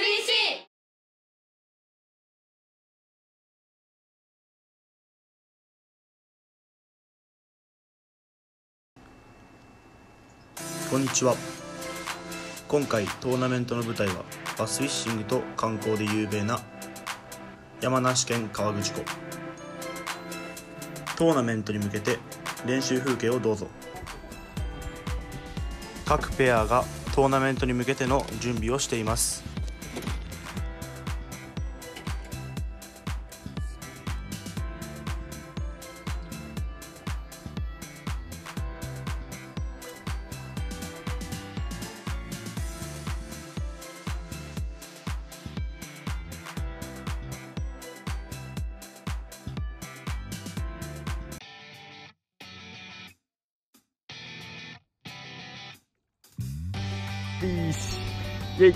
WBC こんにちは。今回トーナメントの舞台はバスフィッシングと観光で有名な山梨県河口湖。トーナメントに向けて練習風景をどうぞ。各ペアがトーナメントに向けての準備をしています。ピースイェイ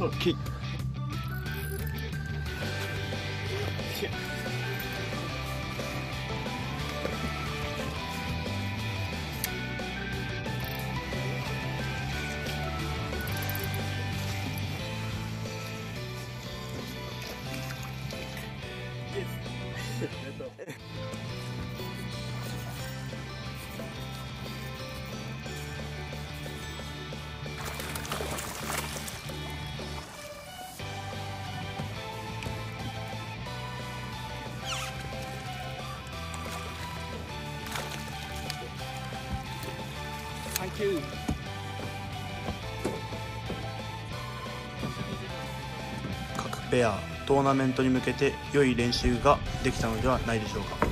オッケーサンキュー各ペアトーナメントに向けて良い練習ができたのではないでしょうか。